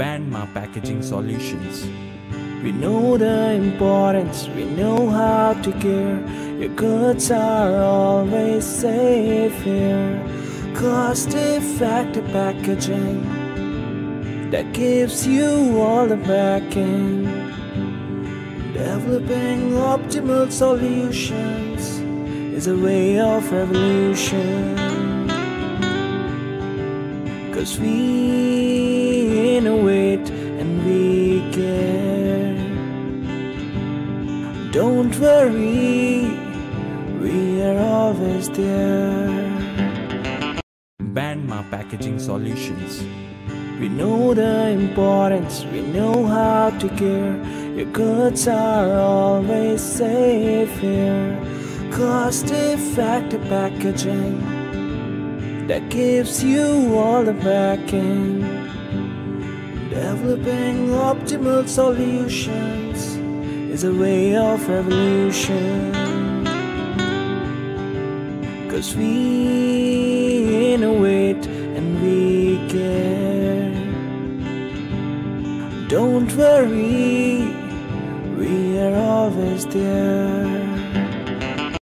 Bandma Packaging Solutions. We know the importance, we know how to care. Your goods are always safe here. Cost effective packaging that gives you all the backing. Developing optimal solutions is a way of revolution. Cause we innovate Don't worry, we are always there. Bandma Packaging Solutions. We know the importance, we know how to care. Your goods are always safe here. Cost effective packaging that gives you all the backing. Developing optimal solutions is a way of revolution. Cause we innovate and we care. Don't worry, we are always there.